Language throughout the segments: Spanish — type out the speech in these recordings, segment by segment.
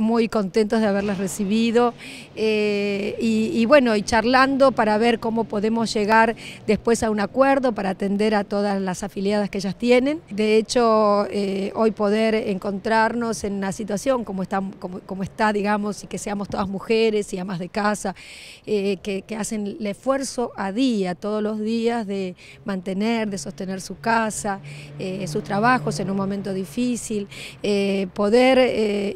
muy contentos de haberlas recibido eh, y, bueno, y charlando para ver cómo podemos llegar después a un acuerdo para atender a todas las afiliadas que ellas tienen. De hecho, eh, hoy poder encontrarnos en una situación como está, como, está, digamos, y que seamos todas mujeres y amas de casa, que, hacen el esfuerzo a día, todos los días de mantener, de sostener su casa, sus trabajos en un momento difícil, poder eh,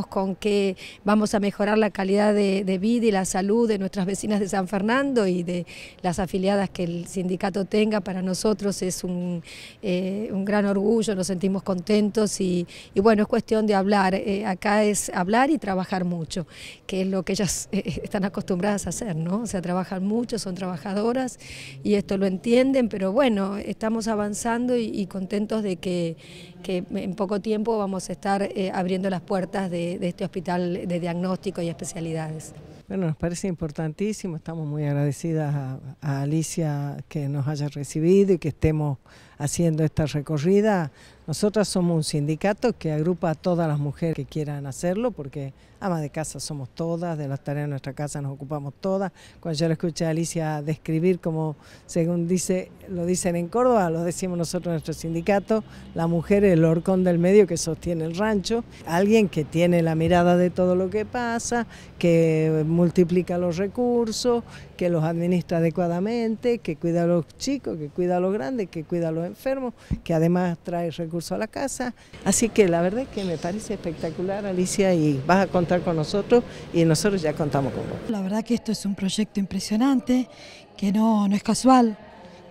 con que vamos a mejorar la calidad de, vida y la salud de nuestras vecinas de San Fernando y de las afiliadas que el sindicato tenga, para nosotros es un, eh, gran orgullo, nos sentimos contentos y, bueno, es cuestión de hablar, eh, acá es hablar y trabajar mucho, que es lo que ellas están acostumbradas a hacer, ¿no? O sea, trabajan mucho, son trabajadoras y esto lo entienden, pero bueno, estamos avanzando y, contentos de que, que en poco tiempo vamos a estar eh, abriendo las puertas de, este hospital de diagnóstico y especialidades. Bueno, nos parece importantísimo, estamos muy agradecidas a, Alicia que nos haya recibido y que estemos haciendo esta recorrida. Nosotras somos un sindicato que agrupa a todas las mujeres que quieran hacerlo, porque amas de casa somos todas, de las tareas de nuestra casa nos ocupamos todas. Cuando yo le escuché a Alicia describir como, según dice, lo dicen en Córdoba, lo decimos nosotros en nuestro sindicato, la mujer es el horcón del medio que sostiene el rancho, alguien que tiene la mirada de todo lo que pasa, que multiplica los recursos, que los administra adecuadamente, que cuida a los chicos, que cuida a los grandes, que cuida a los enfermos, que además trae recursos a la casa. Así que la verdad es que me parece espectacular, Alicia, y vas a contar con nosotros y nosotros ya contamos con vos. La verdad que esto es un proyecto impresionante, que no, no es casual,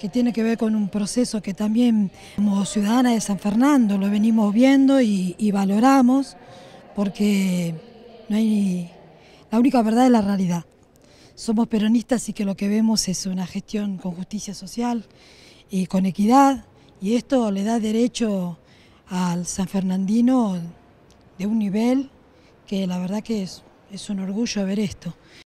que tiene que ver con un proceso que también como ciudadana de San Fernando lo venimos viendo y, valoramos, porque no hay, la única verdad es la realidad. Somos peronistas y que lo que vemos es una gestión con justicia social y con equidad, y esto le da derecho al San Fernandino de un nivel que la verdad que es, es un orgullo ver esto.